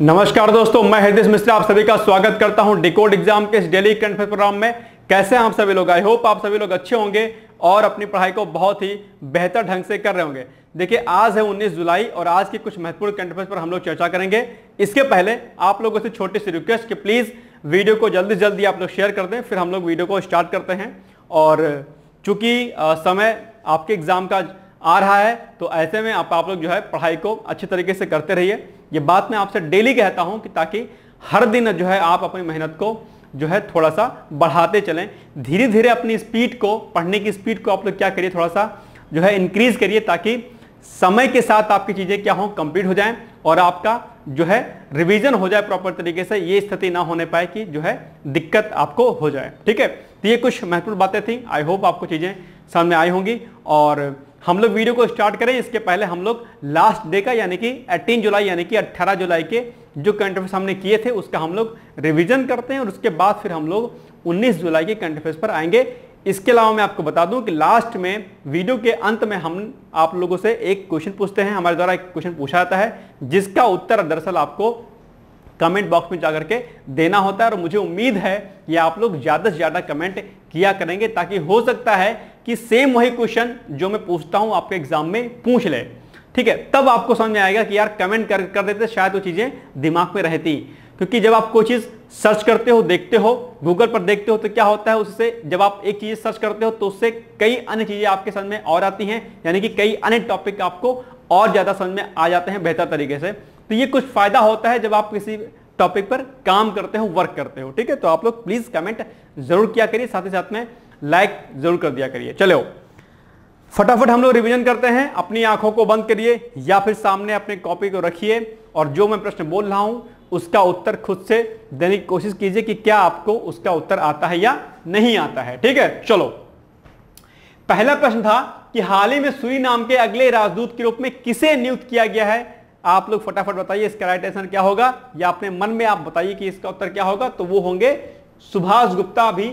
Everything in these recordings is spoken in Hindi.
नमस्कार दोस्तों, मैं हृदय मिश्रा, आप सभी का स्वागत करता हूँ डिकोड एग्ज़ाम के इस डेली करंट अफेयर प्रोग्राम में। कैसे हैं आप सभी लोग? आई होप आप सभी लोग अच्छे होंगे और अपनी पढ़ाई को बहुत ही बेहतर ढंग से कर रहे होंगे। देखिए, आज है 19 जुलाई और आज की कुछ महत्वपूर्ण करंट अफेयर्स पर हम लोग चर्चा करेंगे। इसके पहले आप लोगों से छोटी सी रिक्वेस्ट कि प्लीज़ वीडियो को जल्दी से जल्दी आप लोग शेयर कर दें, फिर हम लोग वीडियो को स्टार्ट करते हैं। और चूँकि समय आपके एग्ज़ाम का आ रहा है तो ऐसे में आप आप लोग जो है पढ़ाई को अच्छे तरीके से करते रहिए। ये बात मैं आपसे डेली कहता हूँ कि ताकि हर दिन जो है आप अपनी मेहनत को जो है थोड़ा सा बढ़ाते चलें। धीरे धीरे अपनी स्पीड को, पढ़ने की स्पीड को आप लोग क्या करिए थोड़ा सा जो है इंक्रीज करिए ताकि समय के साथ आपकी चीज़ें क्या हों कंप्लीट हो जाएँ और आपका जो है रिवीजन हो जाए प्रॉपर तरीके से, ये स्थिति ना होने पाए कि जो है दिक्कत आपको हो जाए। ठीक है? तो ये कुछ महत्वपूर्ण बातें थी। आई होप आपको चीज़ें सामने आई होंगी और हम लोग वीडियो को स्टार्ट करें, इसके पहले हम लोग लास्ट डे का, यानी कि 18 जुलाई, यानी कि 18 जुलाई के जो करंट अफेयर्स हमने किए थे, उसका हम लोग रिविजन करते हैं, और उसके बाद फिर हम लोग 19 जुलाई के करंट अफेयर्स पर आएँगे। इसके अलावा मैं आपको बता दूँ कि लास्ट में वीडियो के अंत में हम आप लोगों से एक क्वेश्चन पूछते हैं। हमारे द्वारा एक क्वेश्चन पूछा जाता है, जिसका उत्तर दरअसल आपको कमेंट बॉक्स में जाकर के देना होता है, और मुझे उम्मीद है कि आप लोग ज़्यादा से ज़्यादा कमेंट किया करेंगे, ताकि हो सकता है कि सेम वही क्वेश्चन जो मैं पूछता हूँ आपके एग्ज़ाम में, पूछ ले। ठीक है? तब आपको समझ में आएगा कि यार कमेंट कर कर देते, शायद वो चीज़ें दिमाग में रहती। क्योंकि जब आप कोई चीज़ सर्च करते हो, देखते हो गूगल पर देखते हो तो क्या होता है उससे, जब आप एक चीज़ सर्च करते हो तो उससे कई अन्य चीज़ें आपके समझ में और आती हैं, यानी कि कई अन्य टॉपिक आपको और ज़्यादा समझ में आ जाते हैं बेहतर तरीके से। तो ये कुछ फ़ायदा होता है जब आप किसी टॉपिक पर काम करते हो वर्क करते हो। ठीक है? तो आप लोग प्लीज़ कमेंट ज़रूर किया करिए, साथ ही साथ में लाइक ज़रूर कर दिया करिए। चलो। फटाफट हम लोग रिवीजन करते हैं, अपनी आँखों को बंद करिए या फिर सामने अपने कॉपी को रखिए और जो मैं प्रश्न बोल रहा हूँ, उसका उत्तर खुद से देने की कोशिश कीजिए कि क्या आपको उसका उत्तर आता है या नहीं आता है। ठीक है? चलो। पहला प्रश्न था कि हाल ही में सुई नाम के अगले राजदूत के रूप में किसे नियुक्त किया गया है? आप लोग फटाफट बताइए, इसका राइट आंसर क्या होगा? या अपने मन में आप बताइए कि इसका उत्तर क्या होगा? तो वो होंगे सुभाष गुप्ता भी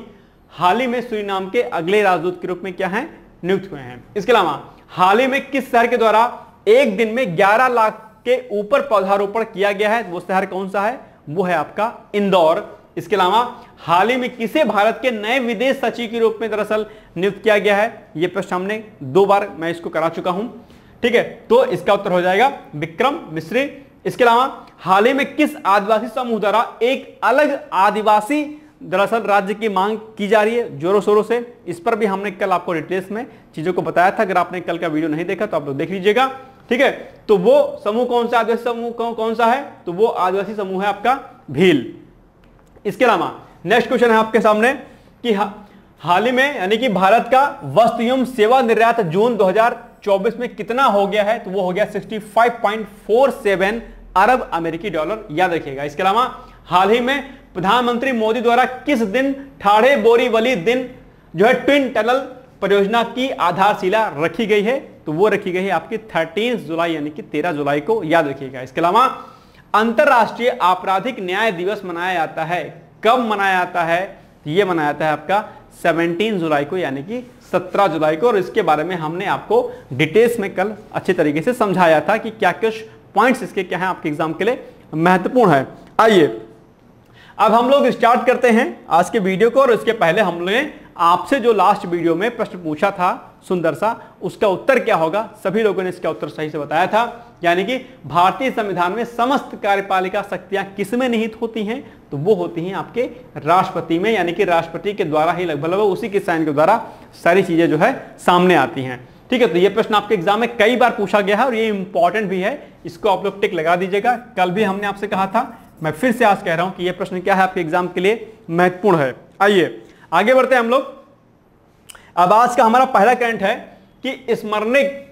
हाल ही में सुरीनाम के अगले राजदूत के रूप में क्या है? नियुक्त हुए हैं। इसके अलावा, हाल ही में किस शहर के द्वारा एक दिन में 11 लाख के ऊपर पौधारोपण किया गया है? वो शहर कौन सा है? वो है आपका इंदौर। इसके अलावा, हाल ही में किसे भारत के नए विदेश सचिव के रूप में दरअसल नियुक्त किया गया है? यह प्रश्न हमने दो बार मैं इसको करा चुका हूँ। ठीक है तो इसका उत्तर हो जाएगा विक्रम मिश्री। इसके अलावा, हाल ही में किस आदिवासी समूह द्वारा एक अलग आदिवासी दरअसल राज्य की मांग की जा रही है जोरों शोरों से। इस पर भी हमने कल आपको डिटेल्स में चीज़ों को बताया था। अगर आपने कल का वीडियो नहीं देखा तो आप लोग देख लीजिएगा। ठीक है? तो वो समूह कौन सा? आदिवासी समूह कौन, सा है? तो वो आदिवासी समूह है आपका भील। इसके अलावा नेक्स्ट क्वेश्चन है आपके सामने कि हाल ही में यानी कि भारत का वस्तु एवं सेवा निर्यात जून 2024 में कितना हो गया है? तो वो हो गया 65.47 अरब अमेरिकी डॉलर। याद रखिएगा। इसके अलावा हाल ही में प्रधानमंत्री मोदी द्वारा किस दिन ठाड़े बोरीवली दिन जो है ट्विन टनल परियोजना की आधारशिला रखी गई है? तो वो रखी गई है आपकी थर्टीन जुलाई, यानी कि तेरह जुलाई को याद रखिएगा। इसके अलावा अंतरराष्ट्रीय आपराधिक न्याय दिवस मनाया जाता है। कब मनाया जाता है? ये मनाया जाता है आपका 17 जुलाई को, यानी कि 17 जुलाई को। और इसके बारे में हमने आपको डिटेल्स में कल अच्छे तरीके से समझाया था कि क्या कुछ पॉइंट्स इसके क्या है आपके एग्ज़ाम के लिए महत्वपूर्ण है। आइए अब हम लोग स्टार्ट करते हैं आज के वीडियो को और इसके पहले हम लोग आपसे जो लास्ट वीडियो में प्रश्न पूछा था, सुंदर सा, उसका उत्तर क्या होगा? सभी लोगों ने इसका उत्तर सही से बताया था। यानी कि भारतीय संविधान में समस्त कार्यपालिका शक्तियाँ किसमें निहित होती हैं? तो वो होती हैं आपके राष्ट्रपति में, यानी कि राष्ट्रपति के द्वारा ही लगभग लगभग उसी के साइन के द्वारा सारी चीज़ें जो है सामने आती हैं। ठीक है तो ये प्रश्न आपके एग्ज़ाम में कई बार पूछा गया है और ये इंपॉर्टेंट भी है। इसको आप लोग टिक लगा दीजिएगा। कल भी हमने आपसे कहा था मैं फिर से आज कह रहा हूँ कि यह प्रश्न क्या है आपके एग्ज़ाम के लिए महत्वपूर्ण है। आइए, आगे बढ़ते हैं हम लोग। अब आज का हमारा पहला करंट है कि स्मरणिक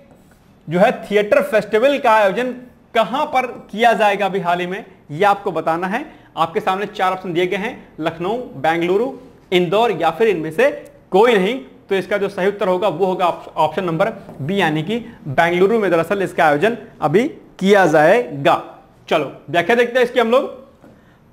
जो है थिएटर फेस्टिवल का आयोजन कहाँ पर किया जाएगा अभी हाल ही में यह आपको बताना है। आपके सामने चार ऑप्शन दिए गए हैं, लखनऊ, बेंगलुरु, इंदौर या फिर इनमें से कोई नहीं। तो इसका जो सही उत्तर होगा, वो होगा ऑप्शन नंबर बी, यानी कि बेंगलुरु में दरअसल इसका आयोजन अभी किया जाएगा। चलो व्याख्या देखते हैं इसकी हम लोग।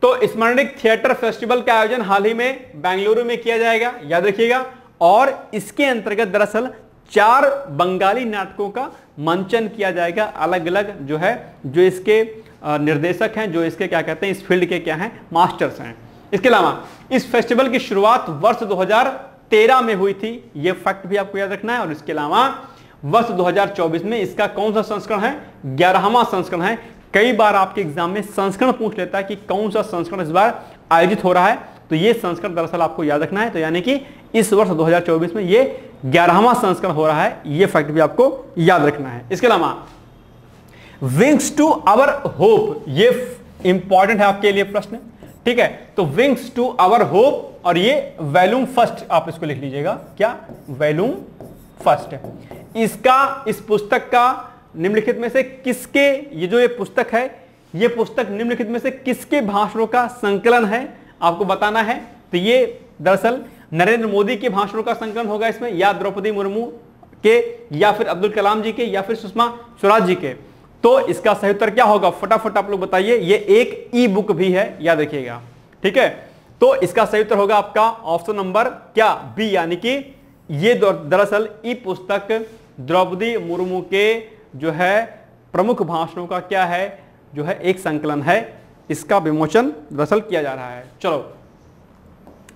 तो स्मरणिक थिएटर फेस्टिवल का आयोजन हाल ही में बेंगलुरु में किया जाएगा, याद रखिएगा। और इसके अंतर्गत दरअसल चार बंगाली नाटकों का मंचन किया जाएगा अलग अलग जो है, जो इसके निर्देशक हैं, जो इसके क्या कहते हैं, इस फ़ील्ड के क्या हैं, मास्टर्स हैं। इसके अलावा, इस फेस्टिवल की शुरुआत वर्ष 2013 में हुई थी, ये फैक्ट भी आपको याद रखना है। और इसके अलावा, वर्ष 2024 में इसका कौन सा संस्करण है? ग्यारहवा संस्करण है कई बार आपके एग्ज़ाम में संस्करण पूछ लेता है कि कौन सा संस्करण इस बार आयोजित हो रहा है। तो ये संस्करण दरअसल आपको याद रखना है। तो यानी कि इस वर्ष 2024 में ये ग्यारहवा संस्करण हो रहा है। ये फैक्ट भी आपको याद रखना है। इसके अलावा विंग्स टू अवर होप ये इंपॉर्टेंट है आपके लिए प्रश्न। ठीक है? तो विंग्स टू अवर होप और ये वैल्यूम फ़र्स्ट आप इसको लिख लीजिएगा। क्या? Volume first. इसका, इस पुस्तक का निम्नलिखित में से किसके, ये जो ये पुस्तक है, ये पुस्तक निम्नलिखित में से किसके भाषणों का संकलन है, आपको बताना है। तो ये दरअसल नरेंद्र मोदी के भाषणों का संकलन होगा इसमें, या द्रौपदी मुर्मू के, या फिर अब्दुल कलाम जी के, या फिर सुषमा स्वराज जी के। तो इसका सही उत्तर क्या होगा? फटाफट आप लोग बताइए। ये एक ई बुक भी है, याद रखिएगा। ठीक है? तो इसका सही उत्तर होगा आपका ऑप्शन नंबर क्या? बी, यानी कि ये दरअसल ई पुस्तक द्रौपदी मुर्मू के जो है प्रमुख भाषणों का क्या है? जो है एक संकलन है। इसका विमोचन दरअसल किया जा रहा है। चलो,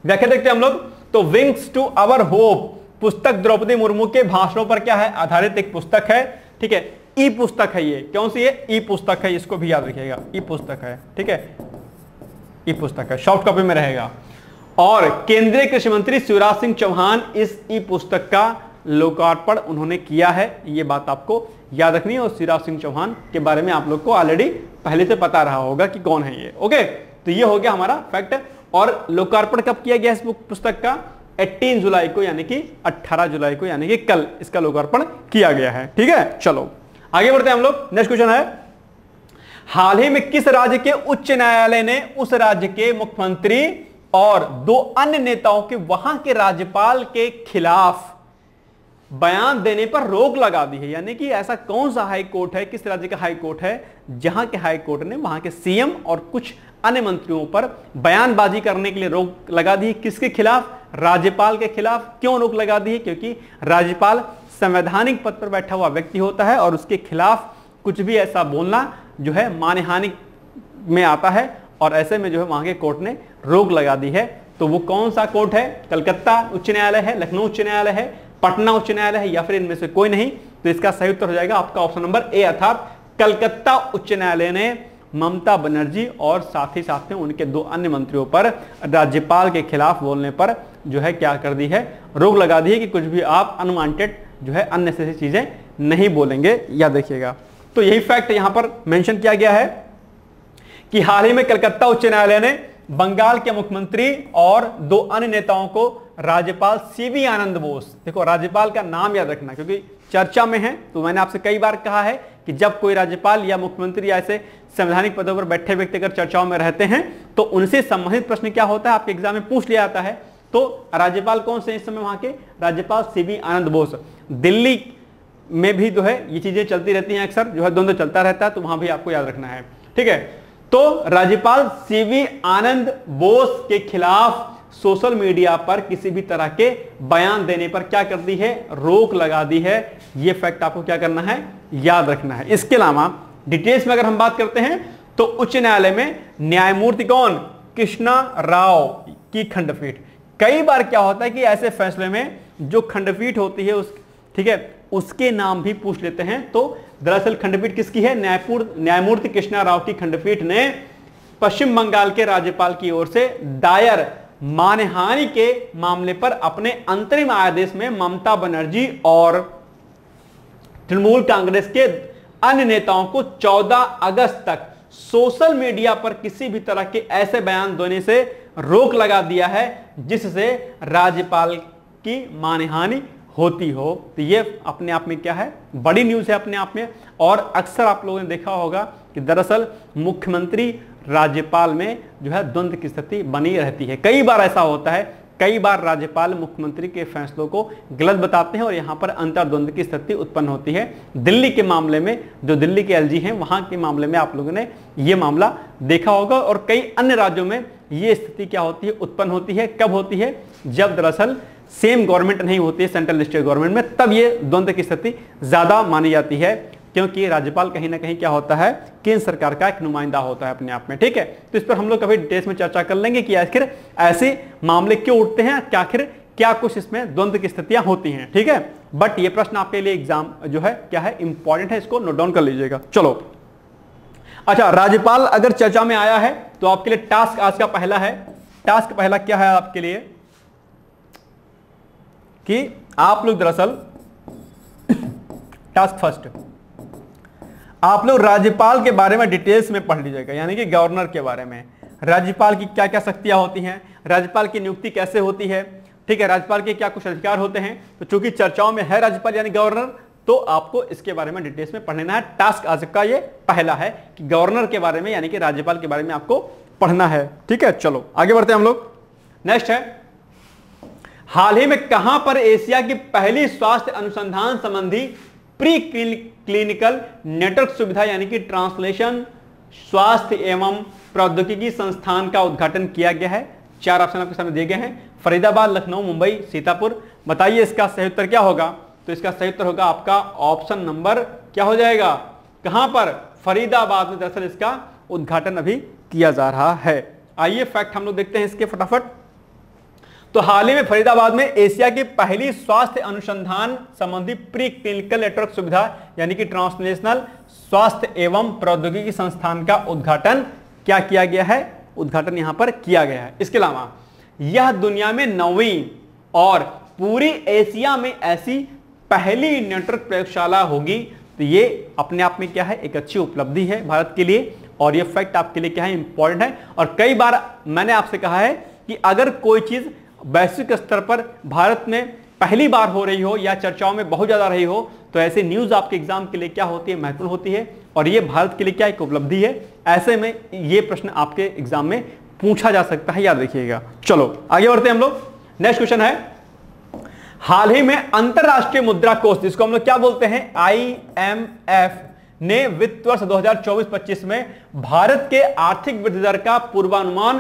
व्याख्या देखते हैं हम लोग। तो विंग्स टू अवर होप पुस्तक द्रौपदी मुर्मू के भाषणों पर क्या है? आधारित एक पुस्तक है। ठीक है? ई पुस्तक है ये। कौन सी है? ई पुस्तक है। इसको भी याद रखिएगा। ई पुस्तक है। ठीक है? ई पुस्तक है। सॉफ्ट कॉपी में रहेगा। और केंद्रीय कृषि मंत्री शिवराज सिंह चौहान इस ई पुस्तक का लोकार्पण उन्होंने किया है। ये बात आपको याद रखनी है और शिवराज सिंह चौहान के बारे में आप लोग को ऑलरेडी पहले से पता रहा होगा कि कौन है ये ओके तो ये हो गया हमारा फैक्ट और लोकार्पण कब किया गया इस पुस्तक का? 18 जुलाई को, यानी कि 18 जुलाई को, यानी कि कल इसका लोकार्पण किया गया है, ठीक है? चलो, आगे बढ़ते हैं हम लोग। नेक्स्ट क्वेश्चन है, हाल ही में किस राज्य के उच्च न्यायालय ने उस राज्य के मुख्यमंत्री और दो अन्य नेताओं के वहाँ के राज्यपाल के खिलाफ बयान देने पर रोक लगा दी है। यानी कि ऐसा कौन सा हाई कोर्ट है, किस राज्य का हाई कोर्ट है, जहाँ के हाई कोर्ट ने वहाँ के सीएम और कुछ अन्य मंत्रियों पर बयानबाजी करने के लिए रोक लगा दी किसके खिलाफ? राज्यपाल के खिलाफ। क्यों रोक लगा दी क्योंकि राज्यपाल संवैधानिक पद पर बैठा हुआ व्यक्ति होता है और उसके खिलाफ कुछ भी ऐसा बोलना जो है मानहानि में आता है और ऐसे में जो है वहाँ के कोर्ट ने रोक लगा दी है। तो वो कौन सा कोर्ट है? कलकत्ता उच्च न्यायालय है, लखनऊ उच्च न्यायालय है पटना उच्च न्यायालय है या फिर इनमें से कोई नहीं तो इसका सही उत्तर हो जाएगा आपका ऑप्शन नंबर ए अर्थात कलकत्ता उच्च न्यायालय ने ममता बनर्जी और साथ ही साथ में उनके दो अन्य मंत्रियों पर राज्यपाल के खिलाफ बोलने पर जो है क्या कर दी है, रोक लगा दी है कि कुछ भी आप अनवांटेड जो है अननेसेसरी चीज़ें नहीं बोलेंगे। या देखिएगा तो यही फैक्ट यहाँ पर मेंशन किया गया है कि हाल ही में कलकत्ता उच्च न्यायालय ने बंगाल के मुख्यमंत्री और दो अन्य नेताओं को राज्यपाल सीवी आनंद बोस। देखो, राज्यपाल का नाम याद रखना, क्योंकि चर्चा में है तो मैंने आपसे कई बार कहा है कि जब कोई राज्यपाल या मुख्यमंत्री ऐसे संवैधानिक पदों पर बैठे व्यक्ति अगर चर्चाओं में रहते हैं तो उनसे संबंधित प्रश्न क्या होता है, आपके एग्ज़ाम में पूछ लिया जाता है। तो राज्यपाल कौन से इस समय वहाँ के? राज्यपाल सीवी आनंद बोस। दिल्ली में भी जो है, ये चीज़ें चलती रहती हैं अक्सर, जो है द्वंद्व चलता रहता है तो वहाँ भी आपको याद रखना है। ठीक है तो राज्यपाल सीवी आनंद बोस के खिलाफ सोशल मीडिया पर किसी भी तरह के बयान देने पर क्या कर दी है? रोक लगा दी है। यह फैक्ट आपको क्या करना है? याद रखना है। इसके अलावा डिटेल्स में अगर हम बात करते हैं तो उच्च न्यायालय में न्यायमूर्ति कौन? कृष्णा राव की खंडपीठ। कई बार क्या होता है कि ऐसे फैसले में जो खंडपीठ होती है उस, ठीक है, उसके नाम भी पूछ लेते हैं। तो दरअसल खंडपीठ किसकी है? न्यायपुर, न्यायमूर्ति कृष्णा राव की खंडपीठ ने पश्चिम बंगाल के राज्यपाल की ओर से दायर मानहानि के मामले पर अपने अंतरिम आदेश में ममता बनर्जी और तृणमूल कांग्रेस के अन्य नेताओं को 14 अगस्त तक सोशल मीडिया पर किसी भी तरह के ऐसे बयान देने से रोक लगा दिया है, जिससे राज्यपाल की मानहानि होती हो। तो ये अपने आप में क्या है? बड़ी न्यूज़ है अपने आप में। और अक्सर आप लोगों ने देखा होगा कि दरअसल मुख्यमंत्री राज्यपाल में जो है द्वंद्व की स्थिति बनी रहती है। कई बार ऐसा होता है, कई बार राज्यपाल मुख्यमंत्री के फैसलों को गलत बताते हैं और यहाँ पर अंतर्द्वंद की स्थिति उत्पन्न होती है। दिल्ली के मामले में, जो दिल्ली के एलजी हैं, वहाँ के मामले में आप लोगों ने यह मामला देखा होगा और कई अन्य राज्यों में यह स्थिति क्या होती है, उत्पन्न होती है, कब होती है? जब दरअसल सेम गवर्नमेंट नहीं होती है, सेंट्रल स्टेट गवर्नमेंट में, तब ये द्वंद्व की स्थिति ज़्यादा मानी जाती है। क्योंकि राज्यपाल कहीं ना कहीं क्या होता है, केंद्र सरकार का एक नुमाइंदा होता है अपने आप में, ठीक है? तो इस पर हम लोग कभी डिटेल्स में चर्चा कर लेंगे कि आखिर ऐसे मामले क्यों उठते हैं, क्या आखिर क्या कुछ इसमें द्वंद्व की स्थितियाँ होती हैं, ठीक है? बट ये प्रश्न आपके लिए एग्ज़ाम जो है, क्या है इंपॉर्टेंट है, इसको नोट डाउन कर लीजिएगा। चलो। अच्छा राज्यपाल अगर चर्चा में आया है तो आपके लिए टास्क आज का पहला है। टास्क पहला क्या है आपके लिए? कि आप लोग दरअसल टास्क फ़र्स्ट आप लोग राज्यपाल के बारे में डिटेल्स में पढ़ लीजिएगा, यानी कि गवर्नर के बारे में। राज्यपाल की क्या क्या शक्तियाँ होती हैं, राज्यपाल की नियुक्ति कैसे होती है, ठीक है, राज्यपाल के क्या कुछ अधिकार होते हैं तो चूँकि चर्चाओं में है राज्यपाल यानी गवर्नर तो आपको इसके बारे में डिटेल्स में पढ़ना है। टास्क आज का ये पहला है कि गवर्नर के बारे में, यानी कि राज्यपाल के बारे में आपको पढ़ना है। ठीक है, चलो, आगे बढ़ते हैं हम लोग। नेक्स्ट है, हाल ही में कहाँ पर एशिया की पहली स्वास्थ्य अनुसंधान संबंधी प्री क्लिनिकल नेटवर्क सुविधा यानी कि ट्रांसलेशन, स्वास्थ्य एवं प्रौद्योगिकी संस्थान का उद्घाटन किया गया है। चार ऑप्शन आपके सामने दिए गए हैं। फरीदाबाद, लखनऊ, मुंबई, सीतापुर। बताइए इसका सही उत्तर क्या होगा? तो इसका सही उत्तर होगा आपका ऑप्शन नंबर क्या हो जाएगा? कहाँ पर? फरीदाबाद में दरअसल इसका उद्घाटन अभी किया जा रहा है। आइए फैक्ट हम लोग देखते हैं इसके फटाफट। तो हाल ही में फरीदाबाद में एशिया की पहली स्वास्थ्य अनुसंधान संबंधी प्री क्लिनिकल नेटवर्क सुविधा, यानी कि ट्रांसनेशनल स्वास्थ्य एवं प्रौद्योगिकी संस्थान का उद्घाटन क्या किया गया है? उद्घाटन यहाँ पर किया गया है। इसके अलावा, यह दुनिया में नवी और पूरी एशिया में ऐसी पहली नेटवर्क प्रयोगशाला होगी तो ये अपने आप में क्या है? एक अच्छी उपलब्धि है भारत के लिए, और ये फैक्ट आपके लिए क्या है? इंपॉर्टेंट है। और कई बार मैंने आपसे कहा है कि अगर कोई चीज़ वैश्विक स्तर पर भारत में पहली बार हो रही हो या चर्चाओं में बहुत ज़्यादा रही हो तो ऐसे न्यूज़ आपके एग्ज़ाम के लिए क्या होती है, महत्वपूर्ण होती है और ये भारत के लिए क्या एक उपलब्धि है, ऐसे में ये प्रश्न आपके एग्ज़ाम में पूछा जा सकता है, याद रखिएगा। चलो, आगे बढ़ते हैं हम लोग। नेक्स्ट क्वेश्चन है, हाल ही में अंतरराष्ट्रीय मुद्रा कोष, जिसको हम लोग क्या बोलते हैं आईएमएफ ने वित्त वर्ष 2024-25 में भारत के आर्थिक वृद्धि दर का पूर्वानुमान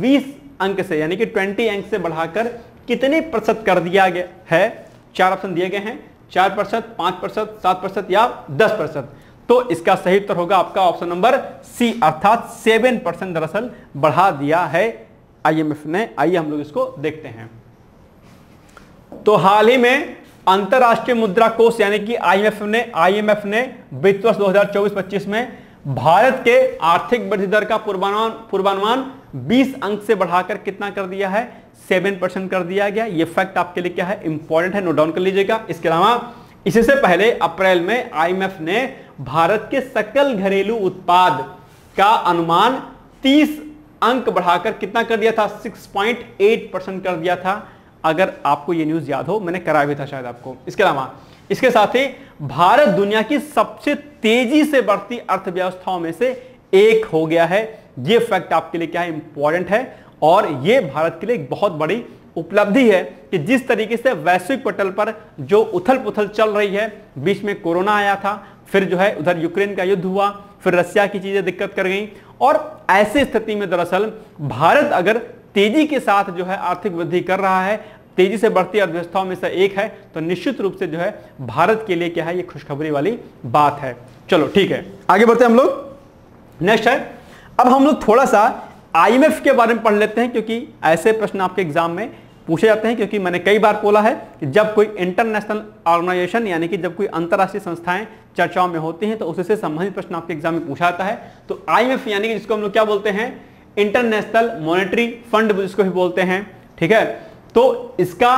20 अंक से, यानी कि 20 अंक से बढ़ाकर कितने प्रतिशत कर दिया गया है? चार ऑप्शन दिए गए हैं। चार प्रतिशत, पाँच प्रतिशत, सात प्रतिशत या दस प्रतिशत। तो इसका सही उत्तर होगा आपका ऑप्शन नंबर सी अर्थात सेवन परसेंट दरअसल बढ़ा दिया है आईएमएफ ने। आइए हम लोग इसको देखते हैं। तो हाल ही में अंतरराष्ट्रीय मुद्रा कोष, यानी कि आईएमएफ ने आईएमएफ ने वित्त वर्ष 2024-25 में भारत के आर्थिक वृद्धि दर का पूर्वानुमान पूर्वानुमान 20 अंक से बढ़ाकर कितना कर दिया है? 7 परसेंट कर दिया गया। ये फैक्ट आपके लिए क्या है? इंपॉर्टेंट है, नोट डाउन कर लीजिएगा। इसके अलावा, इससे पहले अप्रैल में आईएमएफ ने भारत के सकल घरेलू उत्पाद का अनुमान 30 अंक बढ़ाकर कितना कर दिया था? 6.8 परसेंट कर दिया था। अगर आपको ये न्यूज़ याद हो, मैंने कराया भी था शायद आपको। इसके अलावा इसके साथ ही भारत दुनिया की सबसे तेज़ी से बढ़ती अर्थव्यवस्थाओं में से एक हो गया है। ये फैक्ट आपके लिए क्या इंपॉर्टेंट है और ये भारत के लिए एक बहुत बड़ी उपलब्धि है कि जिस तरीके से वैश्विक पटल पर जो उथल पुथल चल रही है, बीच में कोरोना आया था, फिर जो है उधर यूक्रेन का युद्ध हुआ, फिर रशिया की चीज़ें दिक्कत कर गई और ऐसी स्थिति में दरअसल भारत अगर तेज़ी के साथ जो है आर्थिक वृद्धि कर रहा है तेज़ी से बढ़ती अर्थव्यवस्थाओं में से एक है तो निश्चित रूप से जो है, भारत के लिए क्या है, ये खुशखबरी वाली बात है। चलो, ठीक है। आगे बढ़ते हम लोग। नेक्स्ट है। अब हम लोग थोड़ा सा आईएमएफ के बारे में पढ़ लेते हैं, क्योंकि ऐसे प्रश्न आपके एग्ज़ाम में पूछे जाते हैं, क्योंकि मैंने कई बार बोला है कि जब कोई इंटरनेशनल ऑर्गेनाइजेशन यानी कि जब कोई अंतर्राष्ट्रीय संस्थाएँ चर्चाओं में होती हैं तो उससे संबंधित प्रश्न आपके एग्ज़ाम में पूछा जाता है। तो आईएमएफ यानी कि जिसको हम लोग क्या बोलते हैं इंटरनेशनल मॉनेटरी फंड जिसको भी बोलते हैं, ठीक है? तो इसका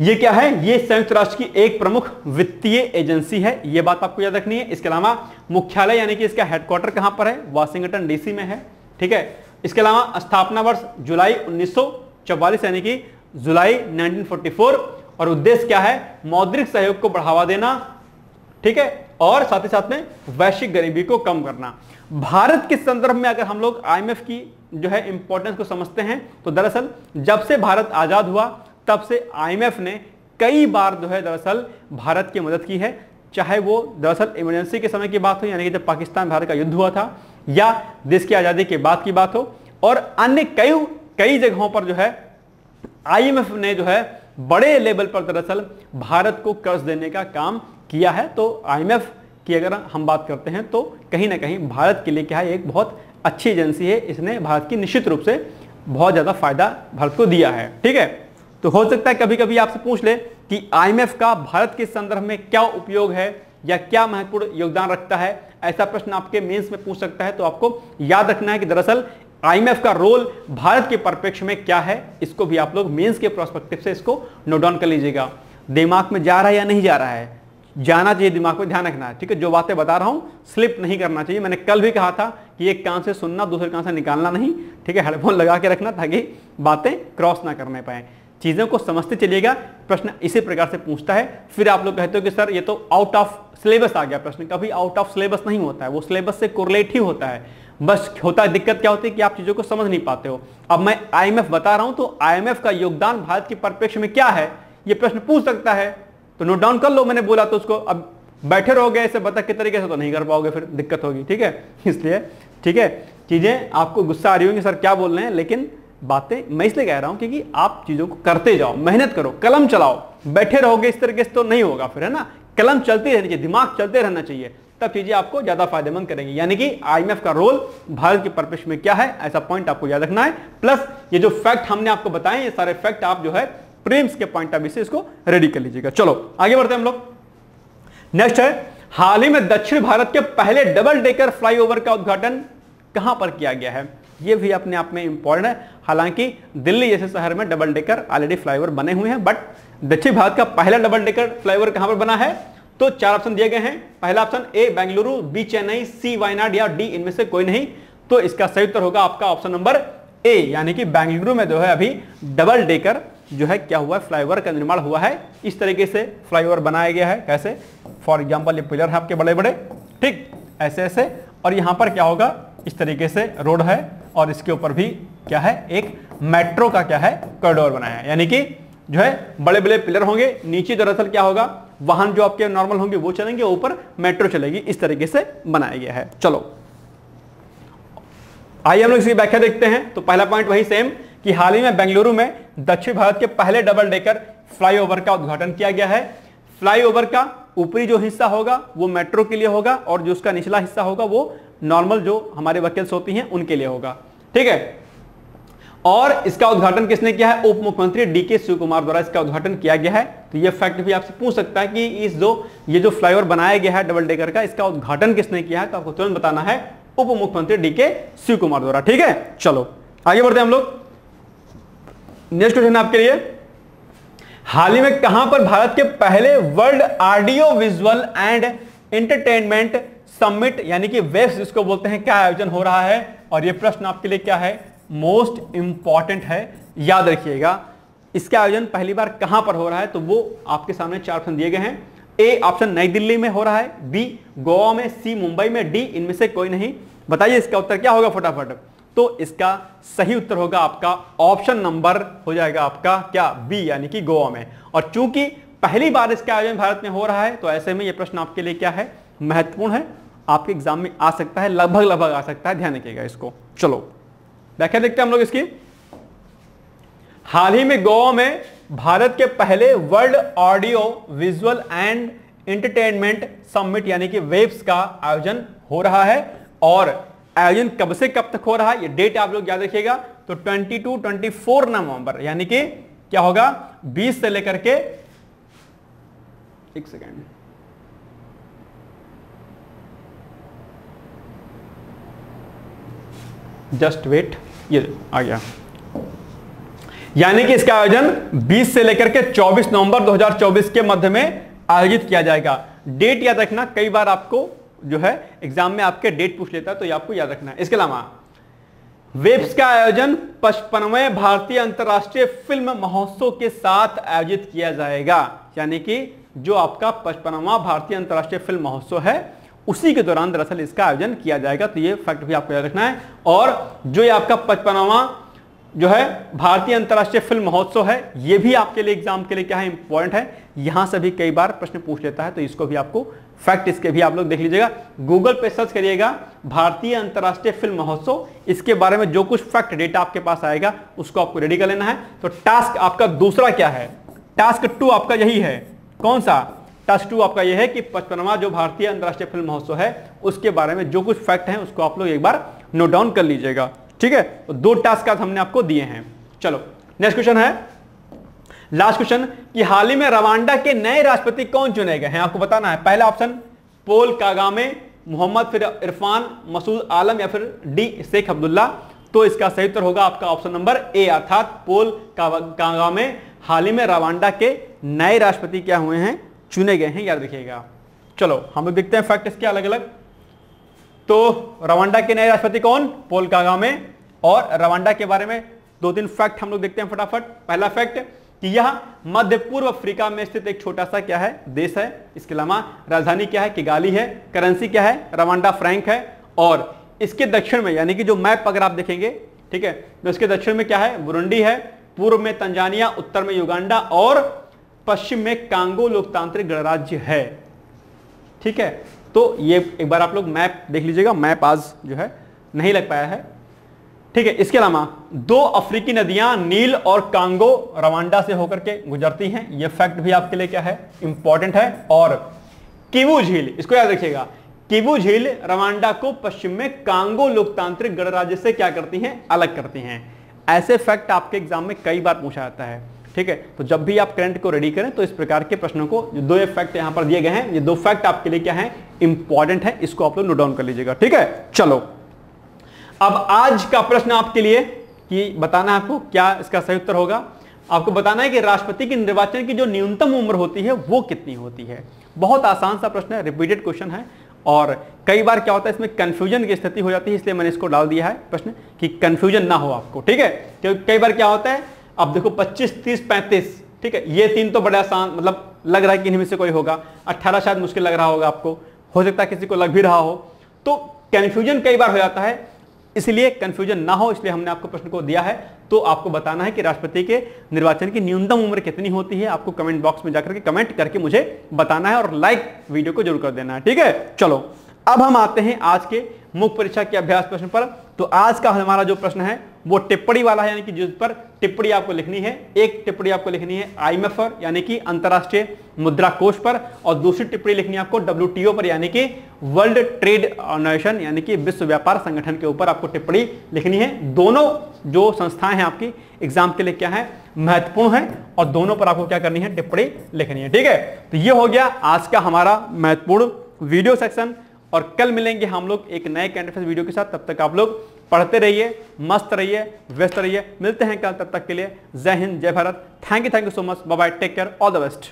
ये क्या है? ये संयुक्त राष्ट्र की एक प्रमुख वित्तीय एजेंसी है। ये बात आपको याद रखनी है। इसके अलावा मुख्यालय यानी कि इसका हेडक्वार्टर कहाँ पर है? वाशिंगटन डीसी में है। ठीक है? इसके अलावा स्थापना वर्ष जुलाई उन्नीस सौ चौवालीस यानी कि जुलाई 1944 और उद्देश्य क्या है? मौद्रिक सहयोग को बढ़ावा देना। ठीक है? और साथ ही साथ में वैश्विक गरीबी को कम करना। भारत के संदर्भ में अगर हम लोग आईएमएफ की जो है इंपॉर्टेंस को समझते हैं। तो दरअसल, जब से भारत आज़ाद हुआ, तब से आईएमएफ ने कई बार जो है दरअसल भारत की मदद की है। चाहे वो दरअसल इमरजेंसी के समय की बात हो, यानी कि जब पाकिस्तान भारत का युद्ध हुआ था, या देश की आज़ादी के बाद की बात हो, और अन्य कई कई जगहों पर जो है आईएमएफ ने जो है बड़े लेवल पर दरअसल भारत को कर्ज देने का काम किया है। तो आईएमएफ की अगर हम बात करते हैं तो कहीं ना कहीं भारत के लिए क्या है, एक बहुत अच्छी एजेंसी है, इसने भारत की निश्चित रूप से बहुत ज़्यादा फ़ायदा भारत को दिया है। ठीक है? तो हो सकता है कभी कभी आपसे पूछ ले कि आईएमएफ का भारत के संदर्भ में क्या उपयोग है या क्या महत्वपूर्ण योगदान रखता है? ऐसा प्रश्न आपके मेंस में पूछ सकता है तो आपको याद रखना है कि दरअसल आईएमएफ का रोल भारत के परिप्रेक्ष्य में क्या है, इसको भी आप लोग मेंस के प्रोस्पेक्टिव से इसको नोट डाउन कर लीजिएगा। दिमाग में जा रहा है या नहीं जा रहा है? जाना चाहिए, दिमाग में ध्यान रखना है। ठीक है, जो बातें बता रहा हूँ स्लिप नहीं करना चाहिए। मैंने कल भी कहा था कि एक कान से सुनना, दूसरे कान से निकालना नहीं। ठीक है, हेडफोन लगा के रखना ताकि बातें क्रॉस ना करने पाए। चीज़ों को समझते चलिएगा, प्रश्न इसी प्रकार से पूछता है। फिर आप लोग कहते हो कि सर, ये तो आउट ऑफ़ सिलेबस आ गया प्रश्न। कभी आउट ऑफ़ सिलेबस नहीं होता है, वो सिलेबस से कोरिलेट ही होता है। बस होता है, दिक्कत क्या होती है कि आप चीज़ों को समझ नहीं पाते हो। अब मैं आईएमएफ बता रहा हूँ तो आईएमएफ का योगदान भारत के परिप्रेक्ष्य में क्या है? ये प्रश्न पूछ सकता है। तो नोट डाउन कर लो, मैंने बोला तो उसको, अब बैठे रहोगे, ऐसे बता के तरीके से तो नहीं कर पाओगे, फिर दिक्कत होगी, ठीक है? इसलिए, ठीक है, चीज़ें, आपको गुस्सा आ रही होंगी, सर क्या बोल रहे हैं, लेकिन बातें, मैं इसलिए कह रहा हूँ क्योंकि आप चीज़ों को करते जाओ, मेहनत करो, कलम चलाओ, बैठे रहोगे इस तरीके से तो नहीं होगा फिर, है ना? कलम चलती रहनी चाहिए, दिमाग चलते रहना चाहिए, तब चीज़ें आपको ज़्यादा फ़ायदेमंद करेंगी। यानी कि आईएमएफ का रोल भारत के पर्पस में क्या है, ऐसा पॉइंट आपको याद रखना है। प्लस ये जो फैक्ट हमने आपको बताए, ये सारे फैक्ट आप जो है प्रेम्स के पॉइंट ऑफ़ व्यू से इसको रेडी कर लीजिएगा। चलो, आगे बढ़ते हैं हम लोग। नेक्स्ट है, हाल ही में दक्षिण भारत के पहले डबल डेकर फ्लाईओवर का उद्घाटन कहाँ पर किया गया है? ये भी अपने आप में इंपॉर्टेंट है। हालाँकि दिल्ली जैसे शहर में डबल डेकर ऑलरेडी फ्लाईओवर बने हुए हैं बट दक्षिण भारत का पहला डबल डेकर फ्लाईओवर कहाँ पर बना है? तो चार ऑप्शन दिए गए हैं। पहला option A Bengaluru B Chennai C Wayanad या डी इनमें से कोई नहीं। तो इसका सही उत्तर होगा आपका ऑप्शन नंबर ए यानी कि बेंगलुरु में जो है अभी डबल डेकर जो है क्या हुआ है? फ्लाईओवर का निर्माण हुआ है। इस तरीके से फ्लाईओवर बनाया गया है। कैसे? फॉर एग्ज़ाम्पल ये पिलर है आपके बड़े बड़े ठीक ऐसे ऐसे और यहाँ पर क्या होगा? इस तरीके से रोड है। और इसके ऊपर भी क्या है? एक मेट्रो का क्या है? कॉरिडोर बनाया है। यानी कि जो है बड़े बड़े पिलर होंगे। नीचे दरअसल क्या होगा? वाहन जो आपके नॉर्मल होंगे, वो चलेंगे। ऊपर मेट्रो चलेगी। इस तरीके से बनाया गया है। चलो। आइए हम लोग इसकी व्याख्या देखते हैं। तो पहला पॉइंट वही सेम कि हाल ही में बेंगलुरु में दक्षिण भारत के पहले डबल डेकर फ्लाईओवर का उद्घाटन किया गया है। फ्लाईओवर का ऊपरी जो हिस्सा होगा, वो मेट्रो के लिए होगा और जो उसका निचला हिस्सा होगा, वो नॉर्मल जो हमारे वकील्स होती हैं, उनके लिए होगा। ठीक है? और इसका उद्घाटन किसने किया है? उप मुख्यमंत्री डी के शिव कुमार द्वारा इसका उद्घाटन किया गया है। तो ये फैक्ट भी आपसे पूछ सकता है कि इस जो, ये जो फ्लाईओवर बनाया गया है डबल डेकर का, इसका उद्घाटन किसने किया है? तो आपको तुरंत बताना है उप मुख्यमंत्री डी के शिव कुमार द्वारा। ठीक है? चलो, आगे बढ़ते हैं हम लोग। नेक्स्ट क्वेश्चन आपके लिए। हाल ही में कहाँ पर भारत के पहले world audio visual and entertainment summit, यानी कि वेब्स जिसको बोलते हैं, क्या आयोजन हो रहा है? और यह प्रश्न आपके लिए क्या है? मोस्ट इंपॉर्टेंट है। याद रखिएगा, इसका आयोजन पहली बार कहाँ पर हो रहा है? तो वो आपके सामने चार ऑप्शन दिए गए हैं। ए, ऑप्शन नई दिल्ली में हो रहा है। बी, गोवा में, सी, मुंबई में। डी, इनमें से कोई नहीं। बताइए इसका उत्तर क्या होगा फटाफट। तो इसका सही उत्तर होगा आपका ऑप्शन नंबर हो जाएगा आपका क्या? बी यानी कि गोवा में। और चूँकि पहली बार इसका आयोजन भारत में हो रहा है तो ऐसे में यह प्रश्न आपके लिए क्या है? महत्वपूर्ण है। आपके एग्ज़ाम में आ सकता है, लगभग लगभग आ सकता है, ध्यान रखिएगा इसको। चलो, व्याख्या देखते हैं हम लोग इसकी। हाल ही में गोवा में भारत के पहले world audio, visual and entertainment summit, यानी कि वेब्स का आयोजन हो रहा है। और आयोजन कब से कब तक हो रहा है, ये डेट आप लोग याद रखिएगा। तो 22 24 नवंबर, यानी कि क्या होगा? 20 से लेकर के एक सेकेंड जस्ट वेट ये आ गया। यानी कि इसका आयोजन 20 से लेकर के 24 नवंबर 2024 के मध्य में आयोजित किया जाएगा। डेट याद रखना, कई बार आपको जो है एग्ज़ाम में आपके डेट पूछ लेता है तो ये आपको याद रखना है। इसके अलावा, वेब्स का आयोजन पचपनवे भारतीय अंतर्राष्ट्रीय फ़िल्म महोत्सव के साथ आयोजित किया जाएगा। यानी कि जो आपका पचपनवा भारतीय अंतर्राष्ट्रीय फ़िल्म महोत्सव है, उसी के दौरान दरअसल इसका आयोजन किया जाएगा। तो ये फैक्ट भी आपको याद रखना है। और जो ये आपका पचपनवा जो है, भारतीय अंतर्राष्ट्रीय फ़िल्म महोत्सव है, ये भी आपके लिए एग्ज़ाम के लिए क्या है इंपॉर्टेंट है। यहाँ से भी कई बार प्रश्न पूछ लेता है तो इसको भी आपको फैक्ट इसके भी आप लोग देख लीजिएगा। गूगल पे सर्च करिएगा, भारतीय अंतर्राष्ट्रीय फ़िल्म महोत्सव। इसके बारे में जो कुछ फैक्ट डेटा आपके पास आएगा, उसको आपको रेडी कर लेना है। तो टास्क आपका दूसरा क्या है? टास्क टू आपका यही है। कौन सा? टास्क टू आपका यह है कि पचपनवा जो भारतीय अंतर्राष्ट्रीय फ़िल्म महोत्सव है, उसके बारे में जो कुछ फैक्ट है, उसको आप लोग एक बार नोट डाउन कर लीजिएगा। ठीक है? तो दो टास्क आज हमने आपको दिए हैं। चलो नेक्स्ट क्वेश्चन है। लास्ट क्वेश्चन, कि हाल ही में रवांडा के नए राष्ट्रपति कौन चुने गए हैं? आपको बताना है। पहला ऑप्शन, पोल कागामे, मोहम्मद फिर इरफान, मसूद आलम या फिर डी, शेख अब्दुल्ला। तो इसका सही उत्तर होगा आपका ऑप्शन नंबर ए, अर्थात पोल कागामे। हाल ही में रवांडा के नए राष्ट्रपति क्या हुए हैं? चुने गए हैं, याद रखिएगा। चलो, हम लोग देखते हैं फैक्ट इसके अलग अलग तो रवांडा के नए राष्ट्रपति कौन? पोल कागामे। और रवांडा के बारे में दो तीन फैक्ट हम लोग देखते हैं फटाफट। पहला फैक्ट कि यह मध्य पूर्व अफ्रीका में स्थित एक छोटा सा क्या है, देश है। इसके अलावा राजधानी क्या है किगाली है करेंसी क्या है रवांडा फ्रैंक है। और इसके दक्षिण में, यानी कि जो मैप अगर आप देखेंगे, ठीक है तो इसके दक्षिण में क्या है बुरुंडी है, पूर्व में तंजानिया उत्तर में युगांडा और पश्चिम में कांगो लोकतांत्रिक गणराज्य है। ठीक है तो ये एक बार आप लोग मैप देख लीजिएगा, मैप आज जो है नहीं लग पाया है। ठीक है, इसके अलावा दो अफ्रीकी नदियाँ नील और कांगो रवांडा से होकर के गुजरती हैं। यह फैक्ट भी आपके लिए क्या है? इंपॉर्टेंट है। और किवू झील, इसको याद रखिएगा। किवू झील रवांडा को पश्चिम में कांगो लोकतांत्रिक गणराज्य से क्या करती हैं? अलग करती हैं। ऐसे फैक्ट आपके एग्ज़ाम में कई बार पूछा जाता है। ठीक है तो जब भी आप करंट को रेडी करें तो इस प्रकार के प्रश्नों को, जो दो फैक्ट यहाँ पर दिए गए हैं, ये दो फैक्ट आपके लिए क्या है? इंपॉर्टेंट है। इसको आप लोग नोट डाउन कर लीजिएगा। ठीक है, चलो। अब आज का प्रश्न आपके लिए कि बताना आपको क्या इसका सही उत्तर होगा। आपको बताना है कि राष्ट्रपति के निर्वाचन की जो न्यूनतम उम्र होती है, वो कितनी होती है। बहुत आसान सा प्रश्न है रिपीटेड क्वेश्चन है। और कई बार क्या होता है, इसमें कंफ्यूजन की स्थिति हो जाती है, इसलिए मैंने इसको डाल दिया है प्रश्न, कि कंफ्यूजन ना हो आपको, ठीक है? क्योंकि कई बार क्या होता है, अब देखो 25 30 35 ठीक है? ये तीन तो बड़े आसान मतलब लग रहा है कि इनमें से कोई होगा। 18 शायद मुश्किल लग रहा होगा आपको, हो सकता है किसी को लग भी रहा हो। तो कंफ्यूजन कई बार हो जाता है इसलिए कंफ्यूजन ना हो, इसलिए हमने आपको प्रश्न को दिया है। तो आपको बताना है कि राष्ट्रपति के निर्वाचन की न्यूनतम उम्र कितनी होती है, आपको कमेंट बॉक्स में जाकर के कमेंट करके मुझे बताना है और लाइक वीडियो को ज़रूर कर देना है, ठीक है? चलो, अब हम आते हैं आज के मुख्य परीक्षा के अभ्यास प्रश्न पर। तो आज का हमारा जो प्रश्न है वो टिप्पणी वाला है, यानी कि जिस पर टिप्पणी आपको लिखनी है, एक टिप्पणी आपको लिखनी है आईएमएफ पर, यानी कि अंतरराष्ट्रीय मुद्रा कोष पर, और दूसरी टिप्पणी लिखनी है आपको डब्ल्यू पर, यानी कि वर्ल्ड ट्रेड ऑर्गेनाइजेशन, यानी कि विश्व व्यापार संगठन के ऊपर आपको टिप्पणी लिखनी है। दोनों जो संस्थाएँ हैं आपकी, एग्ज़ाम के लिए क्या है, महत्वपूर्ण है, और दोनों पर आपको क्या करनी है, टिप्पणी लिखनी है। ठीक है? तो ये हो गया आज का हमारा महत्वपूर्ण वीडियो सेक्शन, और कल मिलेंगे हम लोग एक नए कैंडिडेट वीडियो के साथ। तब तक आप लोग पढ़ते रहिए, मस्त रहिए, व्यस्त रहिए। मिलते हैं कल, तब तक के लिए जय हिंद, जय Bharat. Thank you thank you so much bye take care all the best